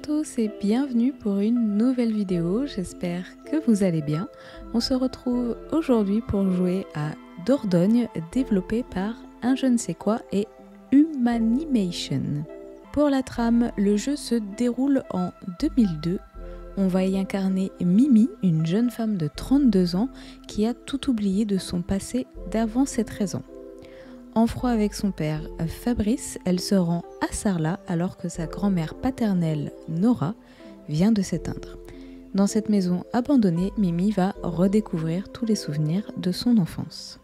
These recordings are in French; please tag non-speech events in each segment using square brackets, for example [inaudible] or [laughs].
à tous et bienvenue pour une nouvelle vidéo, j'espère que vous allez bien. On se retrouve aujourd'hui pour jouer à Dordogne développé par un je ne sais quoi et Humanimation. Pour la trame, le jeu se déroule en 2002. On va y incarner Mimi, une jeune femme de 32 ans qui a tout oublié de son passé d'avant ses 13 ans. En froid avec son père Fabrice, elle se rend à Sarlat alors que sa grand-mère paternelle Nora vient de s'éteindre. Dans cette maison abandonnée, Mimi va redécouvrir tous les souvenirs de son enfance.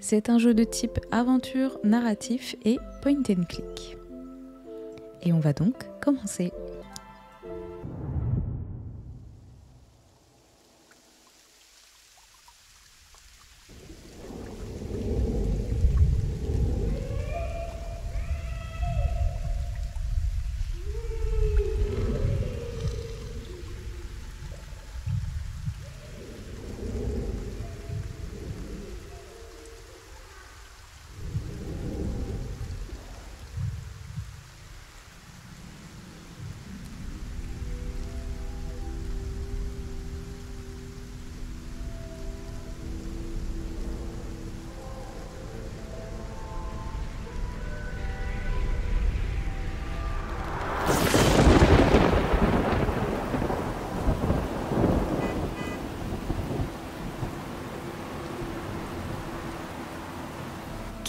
C'est un jeu de type aventure, narratif et point and click. Et on va donc commencer.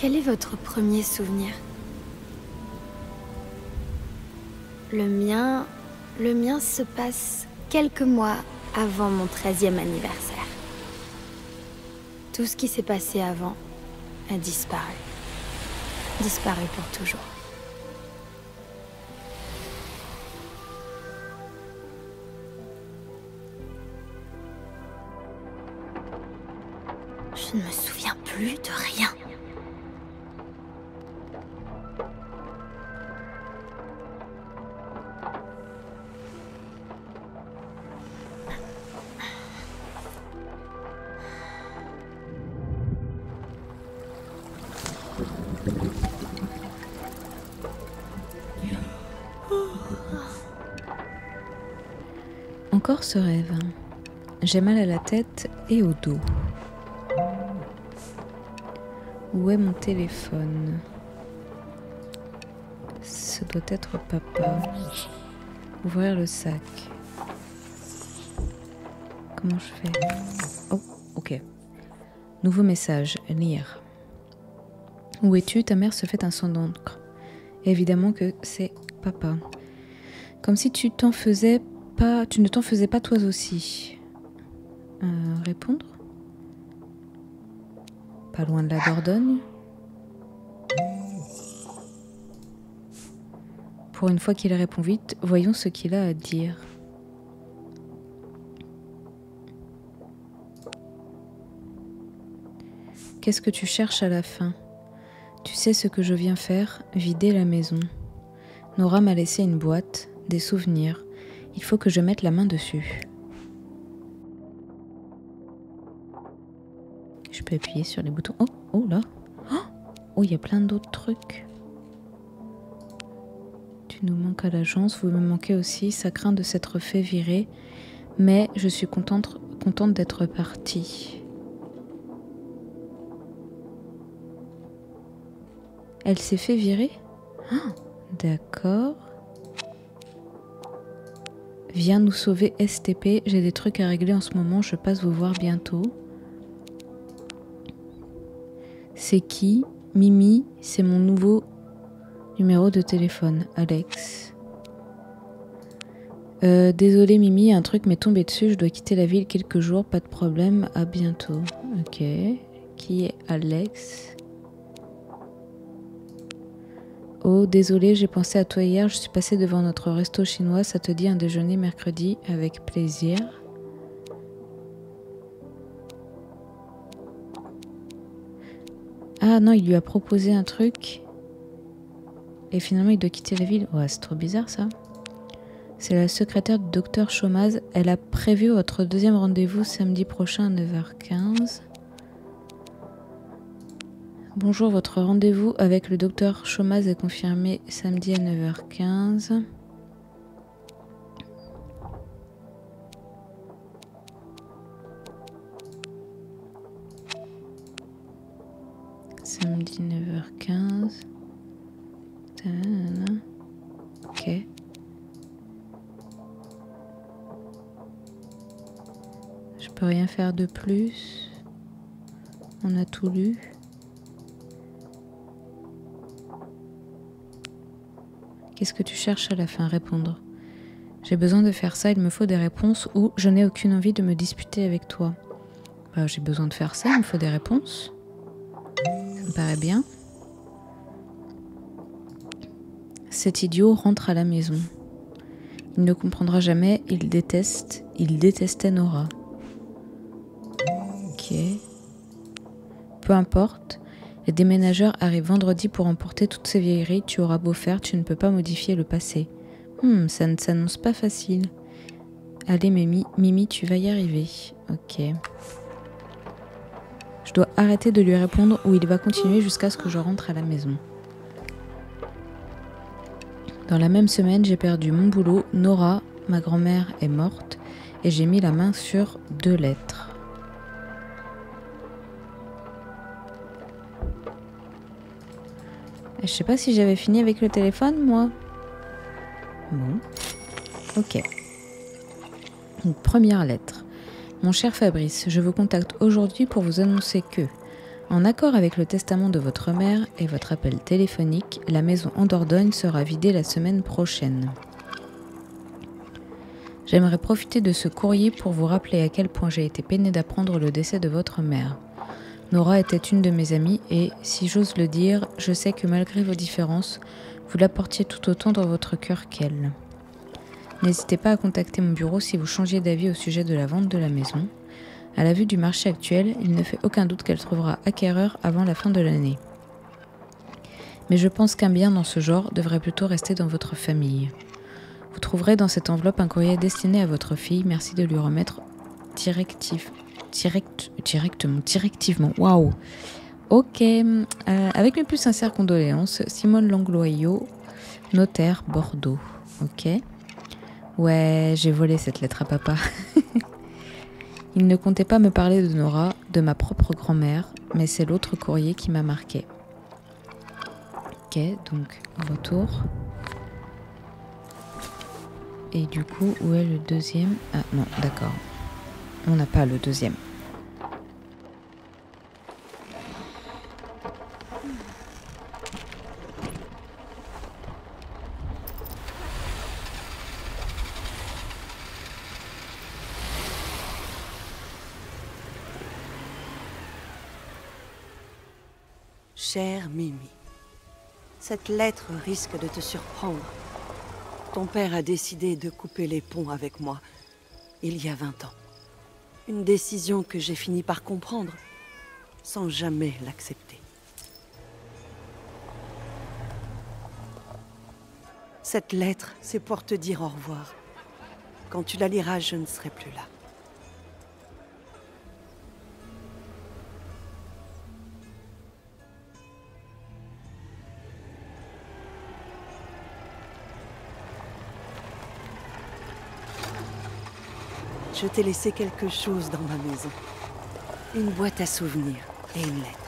Quel est votre premier souvenir? Le mien, le mien se passe quelques mois avant mon 13e anniversaire. Tout ce qui s'est passé avant a disparu. Disparu pour toujours. Je ne me souviens plus de rien. Rêve. J'ai mal à la tête et au dos. Où est mon téléphone? Ce doit être papa. Ouvrir le sac. Comment je fais? Oh, ok. Nouveau message. Lire. Où es-tu? Ta mère se fait un son d'encre. Évidemment que c'est papa. Comme si tu t'en faisais tu ne t'en faisais pas toi aussi. Euh, répondre? Pas loin de la Dordogne Pour une fois qu'il répond vite, voyons ce qu'il a à dire. Qu'est-ce que tu cherches à la fin? Tu sais ce que je viens faire? Vider la maison. Nora m'a laissé une boîte, des souvenirs. Il faut que je mette la main dessus. Je peux appuyer sur les boutons. Oh, oh là. Oh, il y a plein d'autres trucs. Tu nous manques à l'agence, vous me manquez aussi. Ça craint de s'être fait virer. Mais je suis contente, contente d'être partie. Elle s'est fait virer? D'accord. Viens nous sauver STP, j'ai des trucs à régler en ce moment, je passe vous voir bientôt. C'est qui? Mimi, c'est mon nouveau numéro de téléphone, Alex. Euh, désolé Mimi, un truc m'est tombé dessus, je dois quitter la ville quelques jours, pas de problème, à bientôt. Ok. Qui est Alex? Oh, désolé, j'ai pensé à toi hier, je suis passée devant notre resto chinois, ça te dit un déjeuner mercredi avec plaisir. Ah non, il lui a proposé un truc. Et finalement, il doit quitter la ville. Ouais, c'est trop bizarre ça. C'est la secrétaire du docteur Chomaz. Elle a prévu votre deuxième rendez-vous samedi prochain à 9h15. Bonjour, votre rendez-vous avec le docteur Chomaz est confirmé samedi à 9h15. Samedi 9h15. Ok. Je peux rien faire de plus. On a tout lu. Qu'est-ce que tu cherches à la fin? Répondre. J'ai besoin de faire ça, il me faut des réponses ou je n'ai aucune envie de me disputer avec toi. Bah, j'ai besoin de faire ça, il me faut des réponses. Ça me paraît bien. Cet idiot rentre à la maison. Il ne comprendra jamais, il déteste, il détestait Nora. Ok. Peu importe, les déménageurs arrivent vendredi pour emporter toutes ces vieilleries. Tu auras beau faire, tu ne peux pas modifier le passé. Hmm, ça ne s'annonce pas facile. Allez, Mimi, Mimi, tu vas y arriver. Ok. Je dois arrêter de lui répondre ou il va continuer jusqu'à ce que je rentre à la maison. Dans la même semaine, j'ai perdu mon boulot. Nora, ma grand-mère, est morte et j'ai mis la main sur deux lettres. Je sais pas si j'avais fini avec le téléphone, moi. Bon. Ok. Une première lettre. Mon cher Fabrice, je vous contacte aujourd'hui pour vous annoncer que, en accord avec le testament de votre mère et votre appel téléphonique, la maison en Dordogne sera vidée la semaine prochaine. J'aimerais profiter de ce courrier pour vous rappeler à quel point j'ai été peinée d'apprendre le décès de votre mère. Nora était une de mes amies et, si j'ose le dire, je sais que malgré vos différences, vous la portiez tout autant dans votre cœur qu'elle. N'hésitez pas à contacter mon bureau si vous changiez d'avis au sujet de la vente de la maison. À la vue du marché actuel, il ne fait aucun doute qu'elle trouvera acquéreur avant la fin de l'année. Mais je pense qu'un bien dans ce genre devrait plutôt rester dans votre famille. Vous trouverez dans cette enveloppe un courrier destiné à votre fille. Merci de lui remettre directif, direct, directement, directivement. Waouh. Ok. Euh, avec mes plus sincères condoléances, Simone Langloyau, notaire Bordeaux. Ok. Ouais, j'ai volé cette lettre à papa. [laughs] Il ne comptait pas me parler de Nora, de ma propre grand-mère, mais c'est l'autre courrier qui m'a marqué. Ok, donc retour. Et du coup, où est le deuxième? Ah non, d'accord. On n'a pas le deuxième. Chère Mimi, cette lettre risque de te surprendre. Ton père a décidé de couper les ponts avec moi il y a 20 ans. Une décision que j'ai fini par comprendre, sans jamais l'accepter. Cette lettre, c'est pour te dire au revoir. Quand tu la liras, je ne serai plus là. Je t'ai laissé quelque chose dans ma maison. Une boîte à souvenirs et une lettre.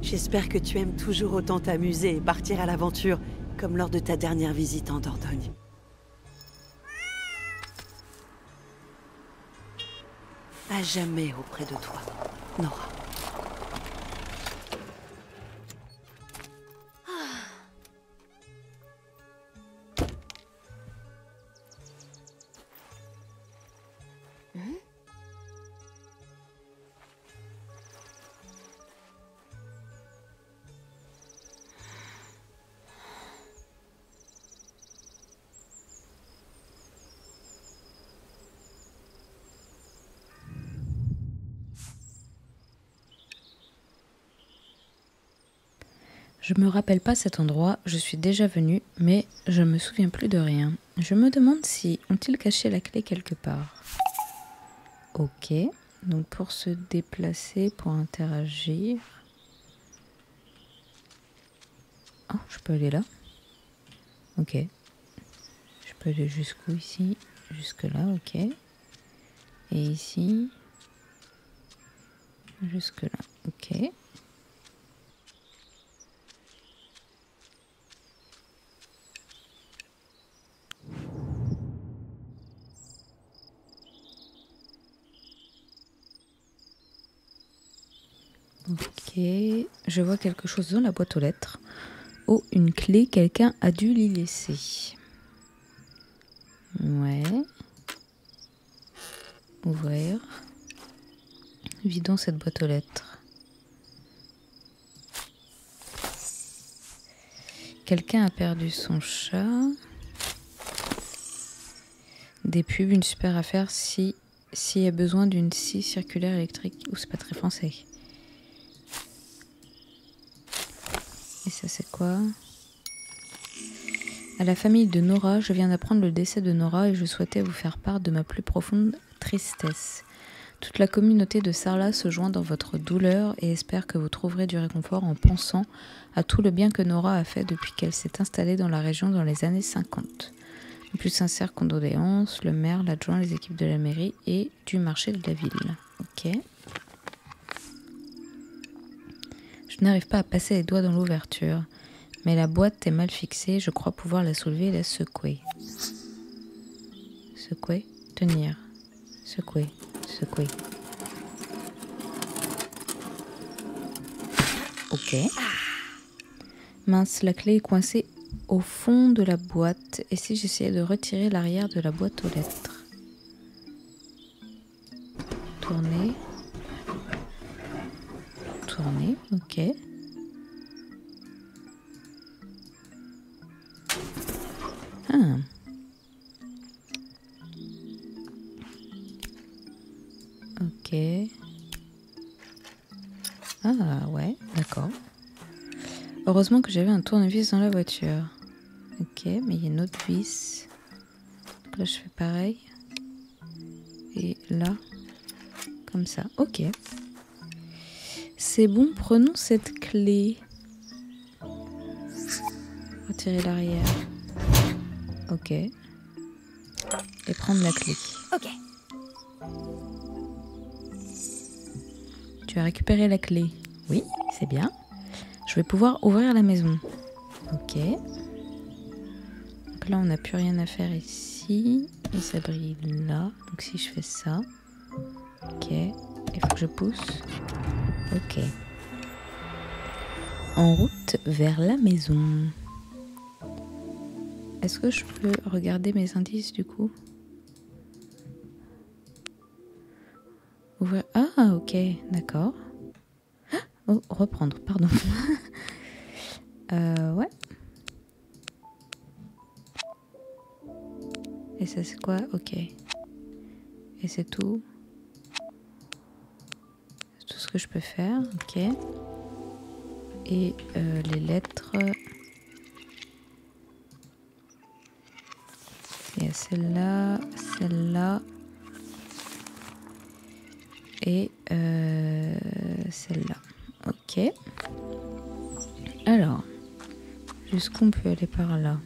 J'espère que tu aimes toujours autant t'amuser et partir à l'aventure, comme lors de ta dernière visite en Dordogne. À jamais auprès de toi, Nora. Je me rappelle pas cet endroit, je suis déjà venue, mais je me souviens plus de rien. Je me demande si ont-ils caché la clé quelque part. Ok, donc pour se déplacer, pour interagir. Oh, je peux aller là. Ok. peux aller jusqu'où ici? Jusque là, ok. Et ici? Jusque là. Ok, je vois quelque chose dans la boîte aux lettres. Oh, une clé, quelqu'un a dû l'y laisser. Ouais. Ouvrir. Vidons cette boîte aux lettres. Quelqu'un a perdu son chat. Des pubs, une super affaire si s'il y a besoin d'une scie circulaire électrique. Ou c'est pas très français. Ça, c'est quoi? À la famille de Nora, je viens d'apprendre le décès de Nora et je souhaitais vous faire part de ma plus profonde tristesse. Toute la communauté de Sarla se joint dans votre douleur et espère que vous trouverez du réconfort en pensant à tout le bien que Nora a fait depuis qu'elle s'est installée dans la région dans les années 50. Les plus sincères condoléances, le maire, l'adjoint, les équipes de la mairie et du marché de la ville. Ok. Je n'arrive pas à passer les doigts dans l'ouverture, mais la boîte est mal fixée, je crois pouvoir la soulever et la secouer. Secouer, tenir, secouer, secouer. Ok. Mince, la clé est coincée au fond de la boîte. Et si j'essayais de retirer l'arrière de la boîte aux lettres? Tourner. Tourner, ok. Ah. Ok. Ah ouais, d'accord. Heureusement que j'avais un tournevis dans la voiture. Ok, mais il y a une autre vis. Donc là, je fais pareil. Et là, comme ça. Ok. C'est bon, prenons cette clé. Retirer l'arrière. Ok. Et prendre la clé. Ok. Tu as récupéré la clé. Oui, c'est bien. Je vais pouvoir ouvrir la maison. Ok. Donc là, on n'a plus rien à faire ici. Et ça brille là. Donc si je fais ça. Ok. Il faut que je pousse. Ok. En route vers la maison. Est-ce que je peux regarder mes indices du coup? Ouvrir. Ah, ok, d'accord. Oh, reprendre, pardon. [laughs] euh, ouais. Et ça, c'est quoi? Ok. Et c'est tout? Je peux faire. Ok. Et euh, les lettres. Il y a celle-là, celle-là. Et euh, celle-là. Ok. Alors, jusqu'où peut aller par là?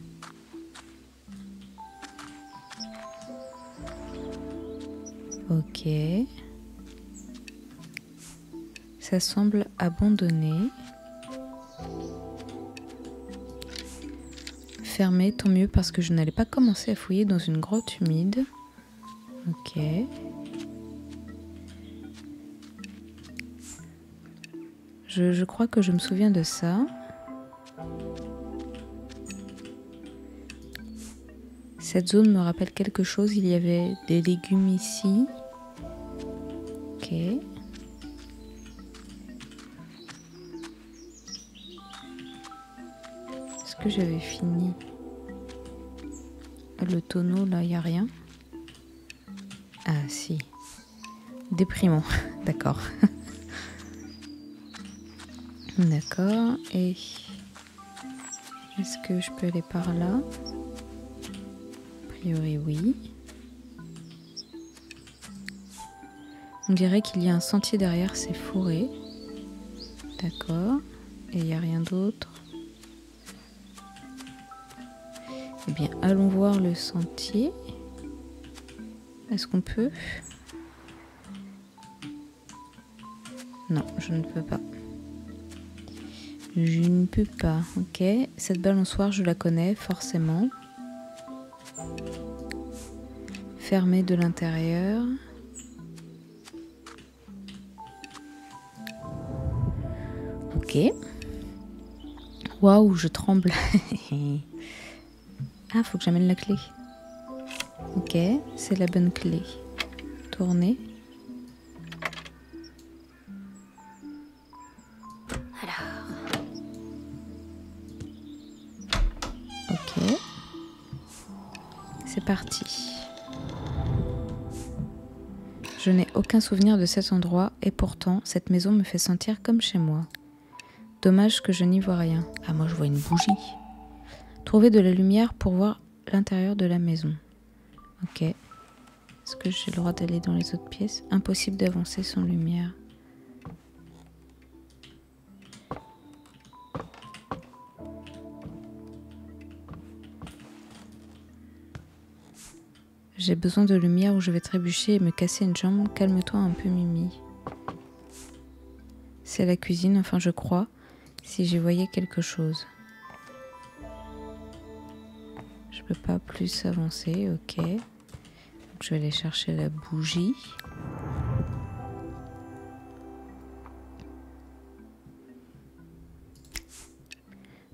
Ok. Ça semble abandonné. Fermé, tant mieux parce que je n'allais pas commencer à fouiller dans une grotte humide. Ok. Je, je crois que je me souviens de ça. Cette zone me rappelle quelque chose. Il y avait des légumes ici. Ok. J'avais fini Le tonneau, là, il n'y a rien? Ah, si. Déprimant. [laughs] D'accord. [laughs] D'accord. Et est-ce que je peux aller par là? A priori, oui. On dirait qu'il y a un sentier derrière ces forêts. D'accord. Et il n'y a rien d'autre. Eh bien, allons voir le sentier. Est-ce qu'on peut? Non, je ne peux pas. Je ne peux pas. Ok. Cette balançoire, je la connais forcément. Fermée de l'intérieur. Ok. Waouh, je tremble. [laughs] ah, faut que j'amène la clé. Ok, c'est la bonne clé. Tourner. Ok. C'est parti. Je n'ai aucun souvenir de cet endroit et pourtant cette maison me fait sentir comme chez moi. Dommage que je n'y vois rien. Ah moi je vois une bougie. Trouver de la lumière pour voir l'intérieur de la maison. Ok. Est-ce que j'ai le droit d'aller dans les autres pièces? Impossible d'avancer sans lumière. J'ai besoin de lumière ou je vais trébucher et me casser une jambe. Calme-toi un peu, Mimi. C'est la cuisine, enfin je crois, si j'y voyais quelque chose. Je peux pas plus avancer, ok. Je vais aller chercher la bougie.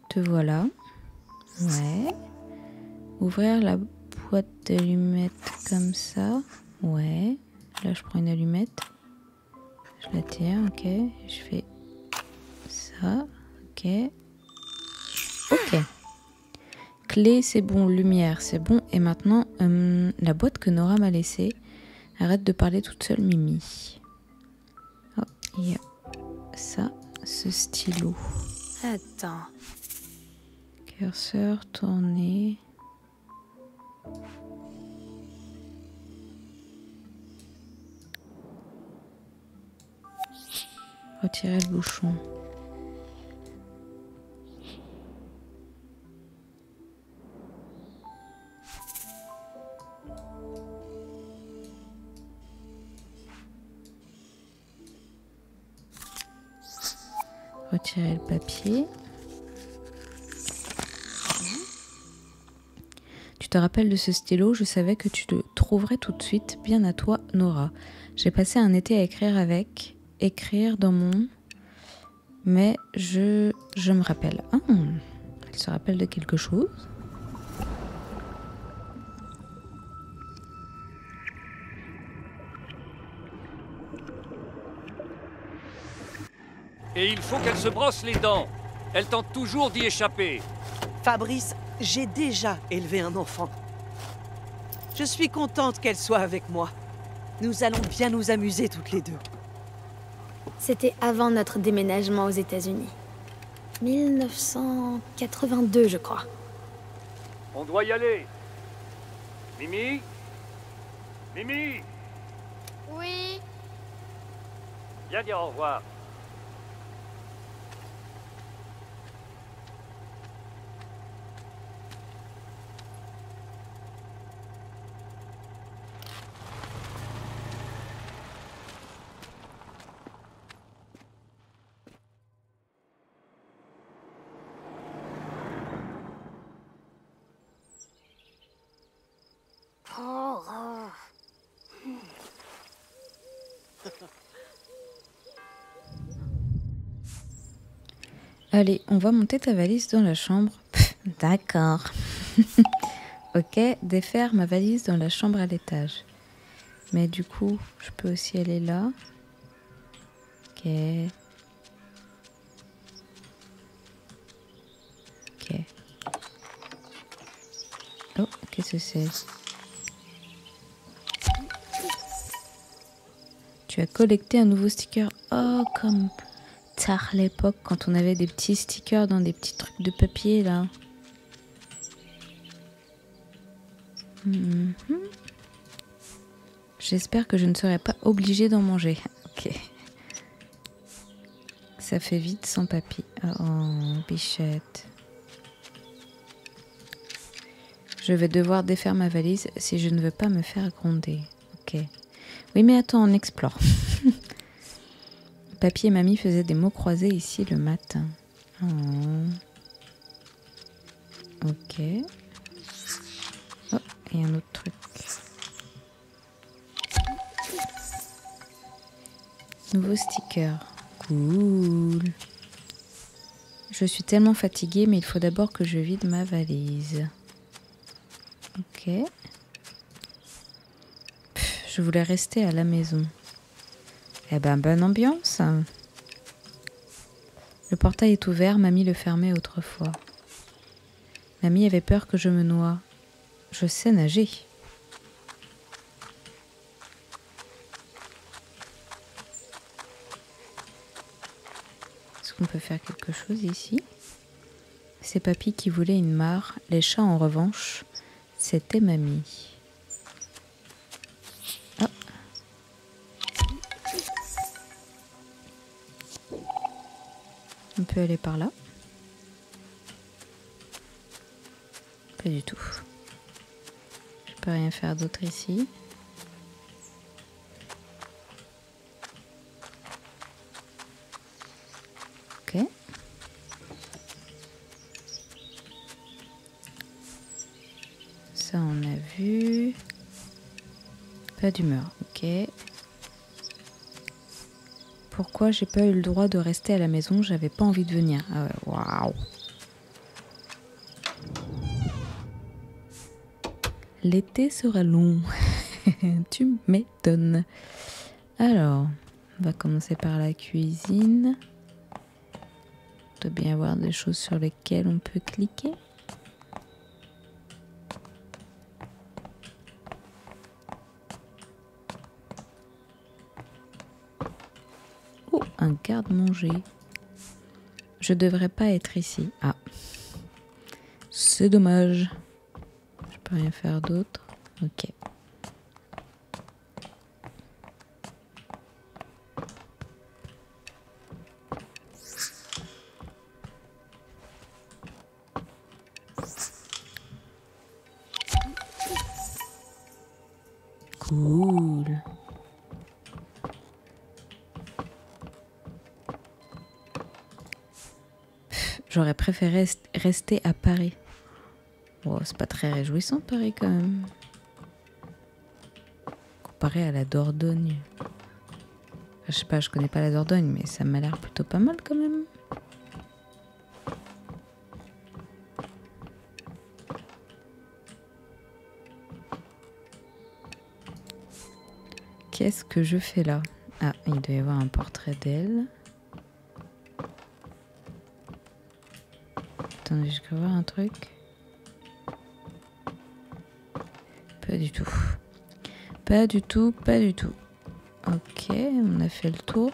Te voilà. Ouais. Ouvrir la boîte d'allumettes comme ça. Ouais. Là, je prends une allumette. Je la tire, ok. Je fais ça. Ok. Ok. Clé, c'est bon. Lumière, c'est bon. Et maintenant, hum, la boîte que Nora m'a laissée. Arrête de parler toute seule, Mimi. Oh, il y a ça, ce stylo. Attends. Curseur tourné. Retirer le bouchon. Le papier. Tu te rappelles de ce stylo? Je savais que tu le trouverais tout de suite. Bien à toi, Nora. J'ai passé un été à écrire avec, écrire dans mon. Mais je, je me rappelle. Ah, elle se rappelle de quelque chose Et il faut qu'elle se brosse les dents. Elle tente toujours d'y échapper. Fabrice, j'ai déjà élevé un enfant. Je suis contente qu'elle soit avec moi. Nous allons bien nous amuser toutes les deux. C'était avant notre déménagement aux États-Unis. 1982, je crois. On doit y aller. Mimi? Mimi? Oui? Viens dire au revoir. [laughs] Allez, on va monter ta valise dans la chambre. D'accord. [laughs] ok, défaire ma valise dans la chambre à l'étage. Mais du coup, je peux aussi aller là. Ok. Ok. Oh, qu'est-ce que c'est? Tu as collecté un nouveau sticker. Oh, comme tard l'époque quand on avait des petits stickers dans des petits trucs de papier là. Mhm. J'espère que je ne serai pas obligée d'en manger. [laughs] Ok. Ça fait vite sans papy. Oh, bichette. Je vais devoir défaire ma valise si je ne veux pas me faire gronder. Oui, mais attends, on explore. [laughs] Papy et mamie faisaient des mots croisés ici le matin. Oh. Ok. Oh, et un autre truc. Nouveau sticker. Cool. Je suis tellement fatiguée, mais il faut d'abord que je vide ma valise. Ok. Je voulais rester à la maison. Eh ben, bonne ambiance. Le portail est ouvert, mamie le fermait autrefois. Mamie avait peur que je me noie. Je sais nager. Est-ce qu'on peut faire quelque chose ici? C'est papy qui voulait une mare. Les chats, en revanche, c'était mamie. Aller par là. Pas du tout. Je peux rien faire d'autre ici. Ok. Ça, on a vu. Pas d'humeur, ok. Pourquoi j'ai pas eu le droit de rester à la maison J'avais pas envie de venir. Ah waouh. L'été sera long. [laughs] tu m'étonnes. Alors, on va commencer par la cuisine. Il doit bien y avoir des choses sur lesquelles on peut cliquer. Un garde-manger. Je devrais pas être ici. Ah. C'est dommage. Je peux rien faire d'autre. Ok. Cool. J'aurais préféré est- rester à Paris. Oh, c'est pas très réjouissant Paris quand même. Comparé à la Dordogne. Je sais pas, je connais pas la Dordogne, mais ça m'a l'air plutôt pas mal quand même. Qu'est-ce que je fais là? Ah, il doit y avoir un portrait d'elle. Attendez, je voir un truc. Pas du tout. Pas du tout, pas du tout. Ok, on a fait le tour.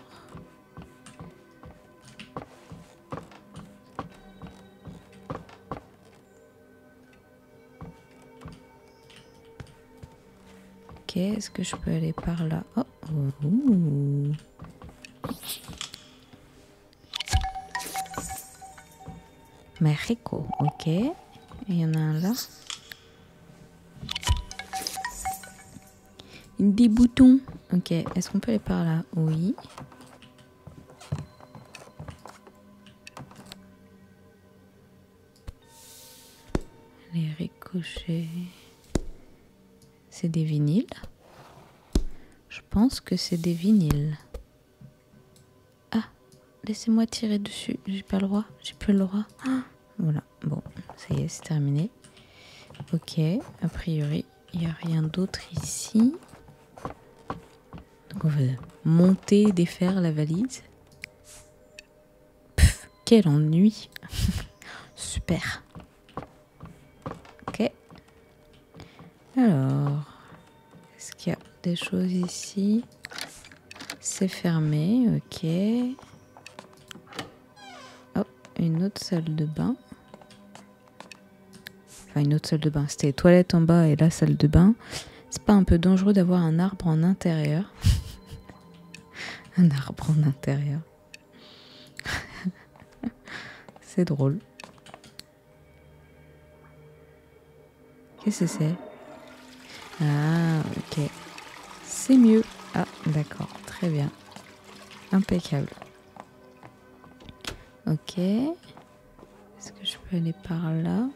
Ok, est-ce que je peux aller par là? Oh, oh, Mexico, ok. Il y en a un là. Des boutons. Ok, est-ce qu'on peut aller par là? Oui. Les ricochets. C'est des vinyles Je pense que c'est des vinyles. Ah, laissez-moi tirer dessus. J'ai pas le droit. J'ai plus le droit. Ah, ça y est, c'est terminé. Ok, a priori, il n'y a rien d'autre ici. Donc on va monter, défaire la valise. Quel ennui. [laughs] Super. Ok. Alors, est-ce qu'il y a des choses ici? C'est fermé, ok. Oh, une autre salle de bain. Une autre salle de bain. C'était les en bas et la salle de bain. C'est pas un peu dangereux d'avoir un arbre en intérieur? Un arbre en intérieur. [laughs] C'est drôle. Qu'est-ce que c'est? Ah, ok. C'est mieux. Ah, d'accord. Très bien. Impeccable. Ok. Est-ce que je peux aller par là?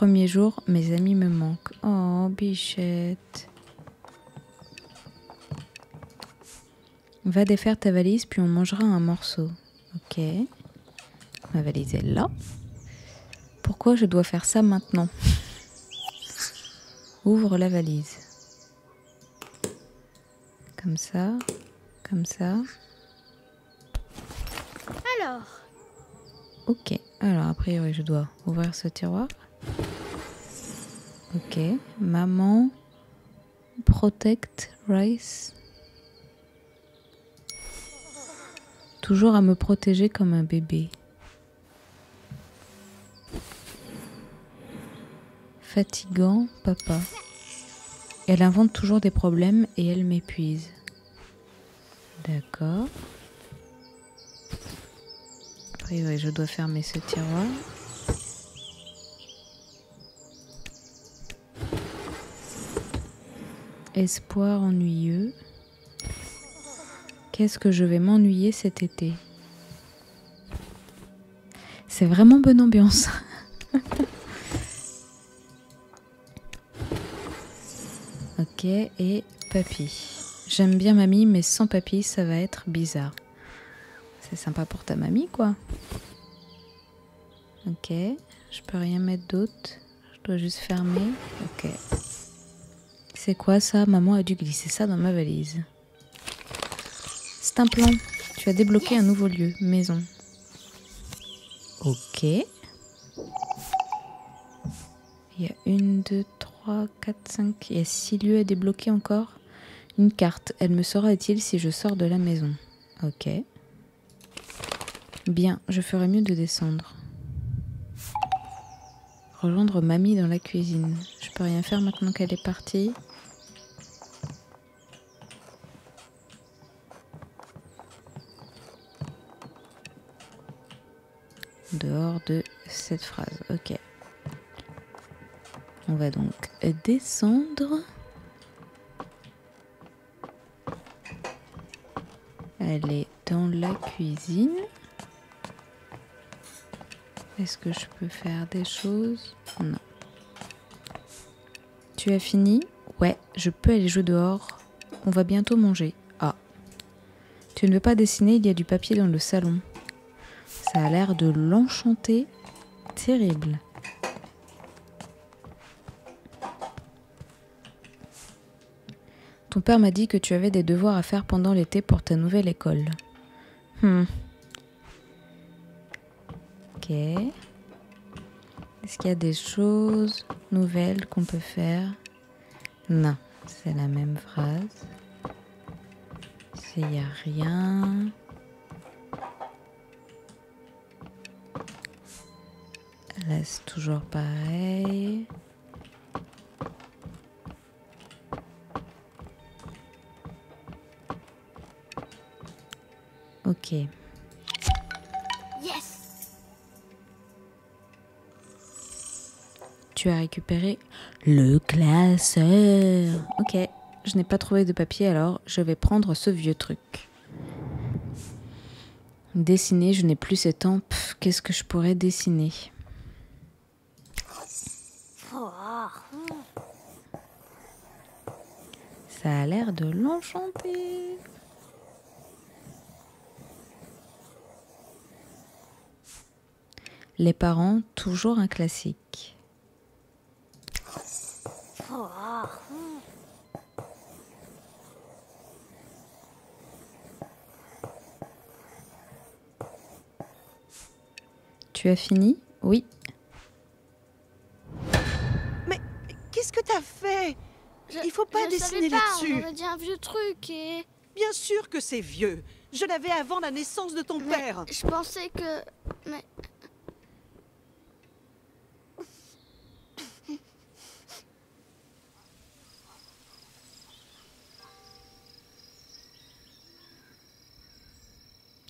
Premier jour, mes amis me manquent. Oh, bichette. Va défaire ta valise, puis on mangera un morceau. Ok. Ma valise est là. Pourquoi je dois faire ça maintenant? Ouvre la valise. Comme ça. Comme ça. Alors, Ok. Alors, a priori, je dois ouvrir ce tiroir. Ok. Maman. Protect rice. Toujours à me protéger comme un bébé. Fatigant, papa. Elle invente toujours des problèmes et elle m'épuise. D'accord. A priori, je dois fermer ce tiroir. Espoir ennuyeux. Qu'est-ce que je vais m'ennuyer cet été? C'est vraiment bonne ambiance. [laughs] ok, et papy. J'aime bien mamie, mais sans papy, ça va être bizarre. C'est sympa pour ta mamie, quoi. Ok, je peux rien mettre d'autre. Je dois juste fermer. Ok. C'est quoi ça? Maman a dû glisser ça dans ma valise. C'est un plan. Tu as débloqué un nouveau lieu, maison. Ok. Il y a une, deux, trois, quatre, cinq. Il y a six lieux à débloquer encore. Une carte. Elle me sera utile si je sors de la maison? Ok. Bien, je ferais mieux de descendre. Rejoindre mamie dans la cuisine. Je peux rien faire maintenant qu'elle est partie. Dehors de cette phrase. Ok. On va donc descendre. Aller dans la cuisine. Est-ce que je peux faire des choses? Non. Tu as fini? Ouais, je peux aller jouer dehors. On va bientôt manger. Ah. Tu ne veux pas dessiner, il y a du papier dans le salon. Ça a l'air de l'enchanter. Terrible. Ton père m'a dit que tu avais des devoirs à faire pendant l'été pour ta nouvelle école. Hmm. Est-ce qu'il y a des choses nouvelles qu'on peut faire? Non, c'est la même phrase. Il n'y a rien. Là, c'est toujours pareil. Ok. Tu as récupéré le classeur. Ok, je n'ai pas trouvé de papier alors je vais prendre ce vieux truc. Dessiner, je n'ai plus ces temps. Qu'est-ce que je pourrais dessiner? Ça a l'air de l'enchanter. Les parents, toujours un classique. Tu as fini Oui. Mais qu'est-ce que t'as fait? Il faut pas je dessiner là-dessus. On dit un vieux truc et... Bien sûr que c'est vieux. Je l'avais avant la naissance de ton Mais père. je pensais que... Mais...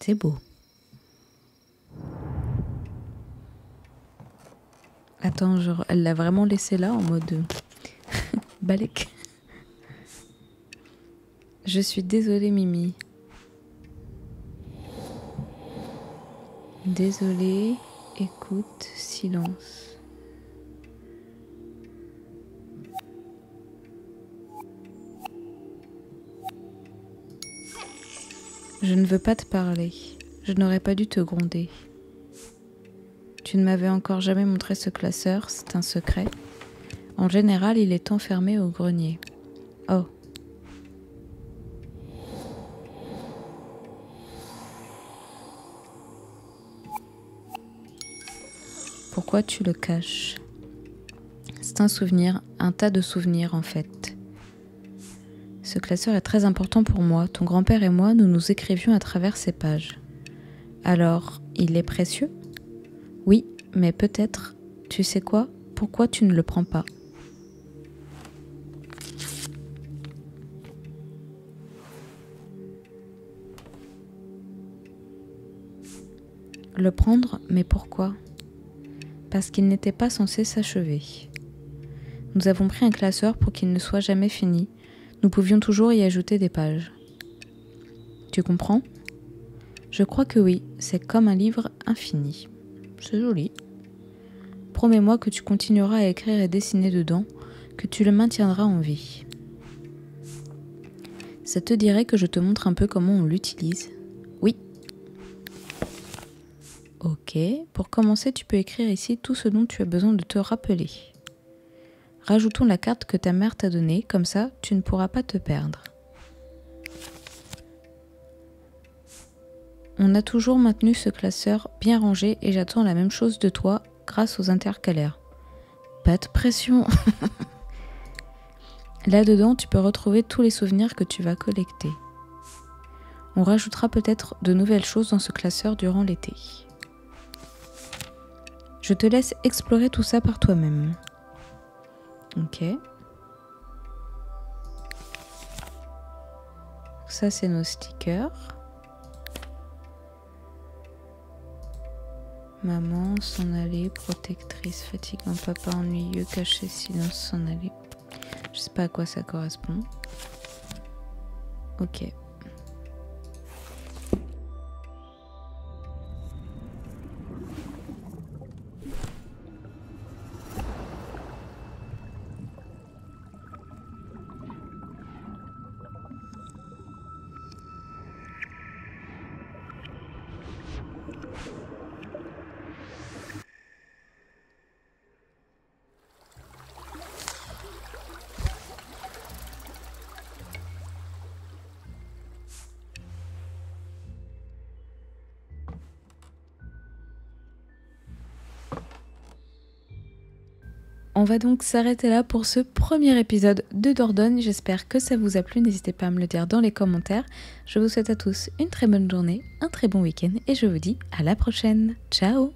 C'est beau. Attends, genre, elle l'a vraiment laissé là en mode euh, [laughs] balèque. Je suis désolée, Mimi. Désolée, écoute, silence. Je ne veux pas te parler. Je n'aurais pas dû te gronder. Tu ne m'avais encore jamais montré ce classeur, c'est un secret. En général, il est enfermé au grenier. Oh. Pourquoi tu le caches? C'est un souvenir, un tas de souvenirs en fait. Ce classeur est très important pour moi. Ton grand-père et moi, nous nous écrivions à travers ces pages. Alors, il est précieux? Oui, mais peut-être, tu sais quoi? Pourquoi tu ne le prends pas? Le prendre, mais pourquoi? Parce qu'il n'était pas censé s'achever. Nous avons pris un classeur pour qu'il ne soit jamais fini. Nous pouvions toujours y ajouter des pages. Tu comprends? Je crois que oui, c'est comme un livre infini. C'est joli. Promets-moi que tu continueras à écrire et dessiner dedans, que tu le maintiendras en vie. Ça te dirait que je te montre un peu comment on l'utilise? Oui. Ok, pour commencer, tu peux écrire ici tout ce dont tu as besoin de te rappeler. Rajoutons la carte que ta mère t'a donnée, comme ça tu ne pourras pas te perdre. On a toujours maintenu ce classeur bien rangé et j'attends la même chose de toi grâce aux intercalaires. Pas de pression. [laughs] Là-dedans, tu peux retrouver tous les souvenirs que tu vas collecter. On rajoutera peut-être de nouvelles choses dans ce classeur durant l'été. Je te laisse explorer tout ça par toi-même. Ok. Ça, c'est nos stickers. Maman, s'en aller, protectrice, fatigant, papa ennuyeux, caché, silence, s'en aller. Je sais pas à quoi ça correspond. Ok. On va donc s'arrêter là pour ce premier épisode de Dordogne. J'espère que ça vous a plu. N'hésitez pas à me le dire dans les commentaires. Je vous souhaite à tous une très bonne journée, un très bon week-end et je vous dis à la prochaine. Ciao